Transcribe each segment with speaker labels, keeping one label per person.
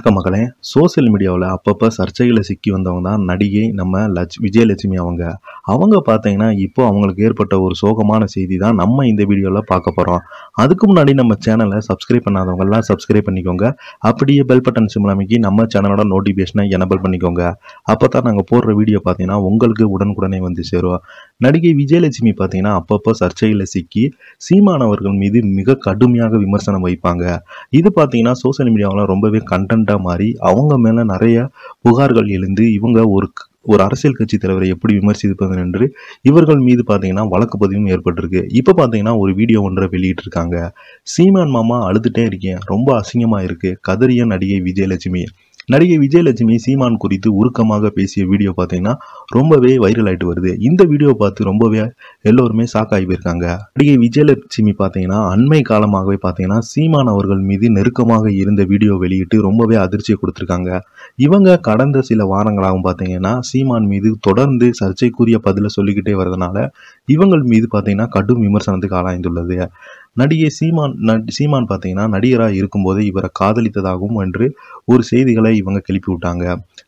Speaker 1: வணக்கம் மக்களே சோஷியல் மீடியாவில் அப்பப்போ சர்ச்சைகளை சிக்கி வந்தவங்க தான் நடிகை நம்ம லட்ச் விஜயலட்சுமி அவங்க. அவங்க பார்த்தீங்கன்னா இப்போ அவங்களுக்கு ஏற்பட்ட ஒரு சோகமான செய்தி தான் நம்ம இந்த வீடியோவில் பார்க்க போகிறோம் அதுக்கு முன்னாடி நம்ம சேனலை சப்ஸ்கிரைப் பண்ணாதவங்கலாம் சப்ஸ்கிரைப் பண்ணிக்கோங்க. அப்படியே பெல் பட்டன் சிம்பிள் அமைக்கி நம்ம சேனலோட நோட்டிஃபிகேஷனை எனபிள் பண்ணிக்கோங்க. அப்போ தான் நாங்கள் போடுற வீடியோ பார்த்தீங்கன்னா உங்களுக்கு உடனுக்குடனே வந்து சேரும். நடிகை விஜயலட்சுமி பார்த்தீங்கன்னா அப்பப்போ சர்ச்சைகளை சிக்கி சீமானவர்கள் மீது மிக கடுமையாக விமர்சனம் வைப்பாங்க. இது பார்த்தீங்கன்னா சோஷியல் மீடியாவில் ரொம்பவே கண்டென்ட்டாக மாறி அவங்க மேலே நிறைய புகார்கள் எழுந்து இவங்க ஒரு ஒரு அரசியல் கட்சி தலைவரை எப்படி விமர்சிப்பது என்று இவர்கள் மீது பார்த்தீங்கன்னா வழக்கு பதிவும் ஏற்பட்டிருக்கு. இப்போ பார்த்தீங்கன்னா ஒரு வீடியோ ஒன்றை வெளியிட்டிருக்காங்க. சீமான் மாமா அழுதுட்டே இருக்கேன். ரொம்ப அசிங்கமாக இருக்கு. கதறிய நடிகை விஜயலட்சுமி. நடிகை விஜயலட்சுமி சீமான் குறித்து உருக்கமாக பேசிய வீடியோ பார்த்தீங்கன்னா ரொம்பவே வைரல் ஆயிட்டு வருது. இந்த வீடியோ பார்த்து ரொம்பவே எல்லோருமே ஷாக் ஆகி போயிருக்காங்க. நடிகை விஜயலட்சுமி பார்த்தீங்கன்னா அண்மை காலமாகவே பார்த்தீங்கன்னா சீமான் அவர்கள் மீது நெருக்கமாக இருந்த வீடியோ வெளியிட்டு ரொம்பவே அதிர்ச்சியை கொடுத்துருக்காங்க. இவங்க கடந்த சில வாரங்களாகவும் பார்த்தீங்கன்னா சீமான் மீது தொடர்ந்து சர்ச்சைக்குரிய பதிலை சொல்லிக்கிட்டே வரதுனால இவங்கள் மீது பார்த்தீங்கன்னா கடும் விமர்சனத்துக்கு ஆளாய்ந்துள்ளது நடிகை சீமான் ந- சீமான் பார்த்தீங்கன்னா நடிகராக இருக்கும்போதே இவரை காதலித்ததாகவும் என்று ஒரு செய்திகளை இவங்க கிளப்பி விட்டாங்க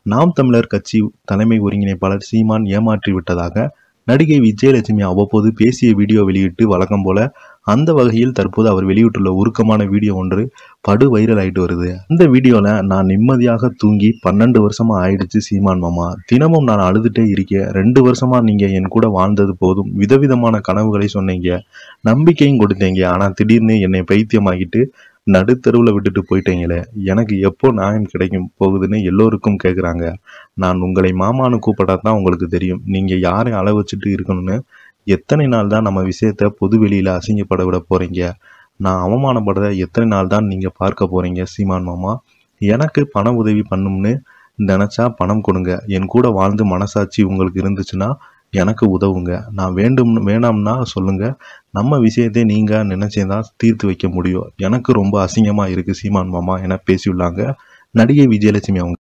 Speaker 1: நாம் தமிழர் கட்சி தலைமை ஒருங்கிணைப்பாளர் சீமான் ஏமாற்றி விட்டதாக நடிகை விஜயலட்சுமி அவ்வப்போது பேசிய வீடியோ வெளியிட்டு வழக்கம் போல அந்த வகையில் தற்போது அவர் வெளியிட்டுள்ள உருக்கமான வீடியோ ஒன்று படு வைரல் ஆயிட்டு வருது. இந்த வீடியோல நான் நிம்மதியாக தூங்கி பன்னெண்டு வருஷமா ஆயிடுச்சு சீமான் மாமா. தினமும் நான் அழுதுட்டே இருக்கேன் ரெண்டு வருஷமா நீங்க என் கூட வாழ்ந்தது போதும். விதவிதமான கனவுகளை சொன்னீங்க. நம்பிக்கையும் கொடுத்தீங்க. ஆனா திடீர்னு என்னை பைத்தியமாகிட்டு நடுத்தருவில் விட்டுட்டு போயிட்டீங்களே எனக்கு எப்போ நியாயம் கிடைக்கும் போகுதுன்னு எல்லோருக்கும் கேட்குறாங்க நான் உங்களை மாமான்னு கூப்பிட்டா தான் உங்களுக்கு தெரியும். நீங்கள் யாரை அள வச்சுட்டு இருக்கணும்னு எத்தனை நாள் தான் நம்ம விஷயத்த பொது வெளியில் அசிங்கப்பட விட போகிறீங்க நான் அவமானப்படுற எத்தனை நாள் தான் நீங்கள் பார்க்க போகிறீங்க சீமான் மாமா? எனக்கு பண உதவி பண்ணும்னு நினச்சா பணம் கொடுங்க. என் கூட வாழ்ந்து மனசாட்சி உங்களுக்கு இருந்துச்சுன்னா எனக்கு உதவுங்க. நான் வேண்டும் வேணாம்னா சொல்லுங்க. நம்ம விஷயத்தை நீங்க நினைச்சேன் தான் தீர்த்து வைக்க முடியும். எனக்கு ரொம்ப அசிங்கமா இருக்கு சீமான் மாமா என பேசியுள்ளாங்க நடிகை விஜயலட்சுமி அவங்க.